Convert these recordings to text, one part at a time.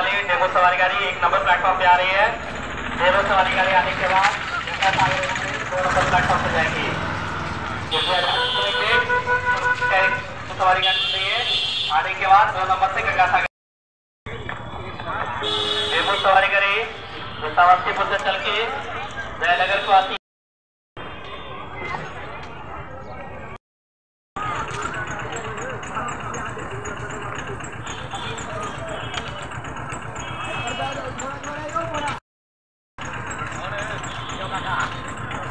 वाली डेमो सवारी गाड़ी एक नंबर प्लेटफॉर्म पे आ रही है। डेमो सवारी गाड़ी आने के बाद प्लेटफॉर्म पे जाएगी। सवारी गाड़ी आने के बाद दो नंबर से गंगा सागर। डेमो सवारी गाड़ी वासीपुर से चल के जयनगर को आती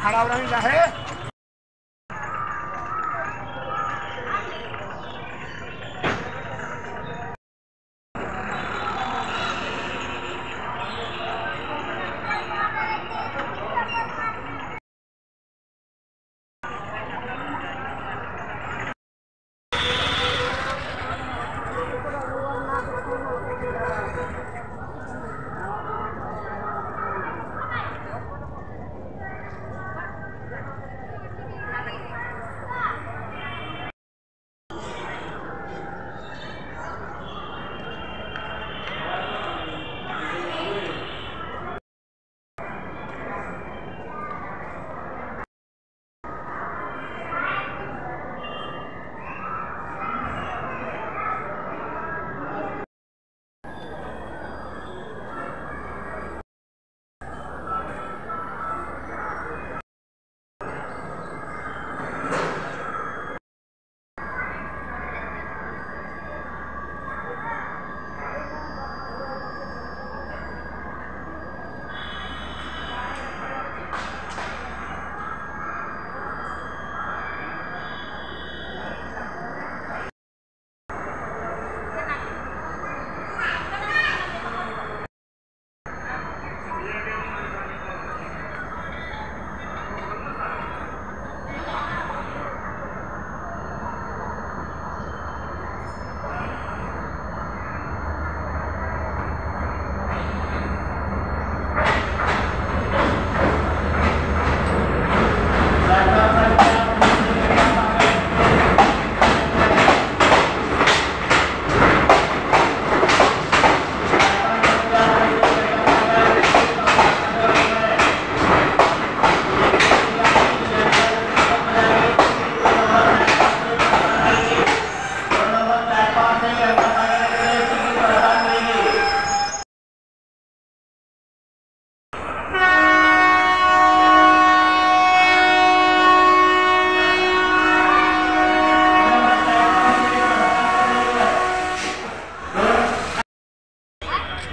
खड़ा उड़ा है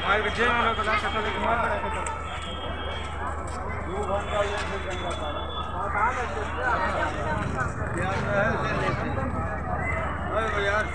मार के जेल में कला सकता लेकिन मार। पड़ा सकता दो घंटा ये से गंगा है यार है से लेते अरे यार।